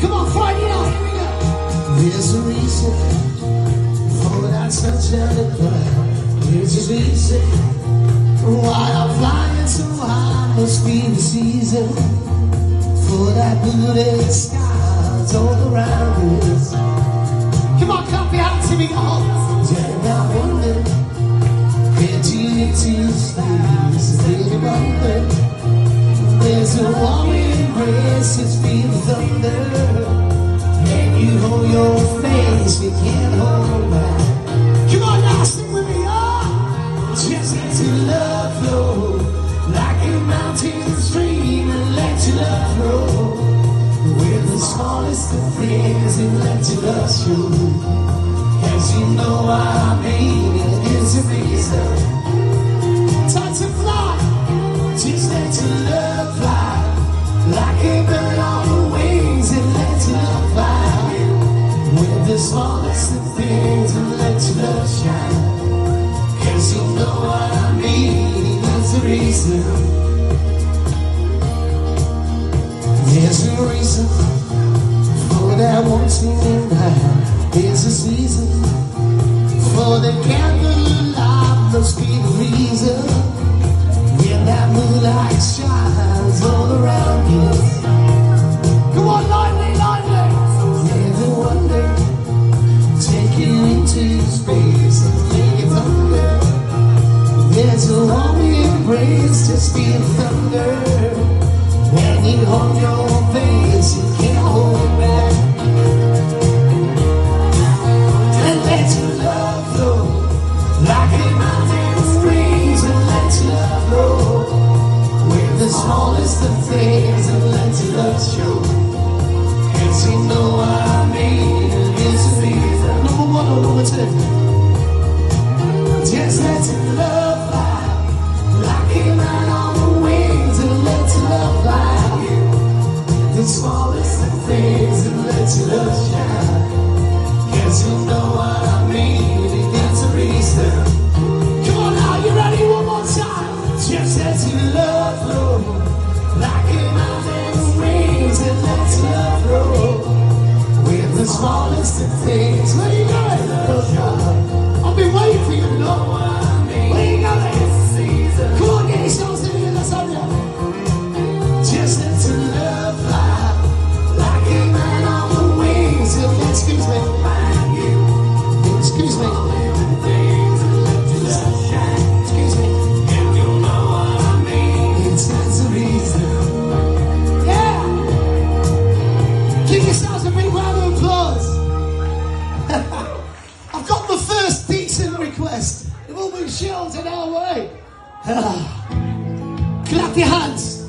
Come on, find it out. Here we go. There's a reason for that sunshine and cloud. There's a reason why I'm flying so high. Must be the season for that blue skies all around us. Come on, hands. Here we go. And I wonder, where do you to? Really wonder. There's a warm embrace, it's thunder. And you hold your face, you can't hold back. Come on now, sing with me. Oh. Just let your love flow like a mountain stream and let your love flow. With the smallest of things and let your love show. As you know I mean it is a reason. Time to fly. Just let your smallest of things and let your love shine. Cause you know what I mean, there's a reason. There's a reason for that singing night. There's a season There's a warm embrace, just feel thunder. You hold your own face, you can't hold back. And let your love flow like a mountain streams and let your love flow. With the smallest of things and let your love show. Cause you know I mean, it's and let your love shine. Cause you know what I mean, it's a reason. Come on now, you ready? One more time. Just let your love flow like a mountain wings and let your love flow with the smallest of things. Request. They've all been in our way. Clap your hands.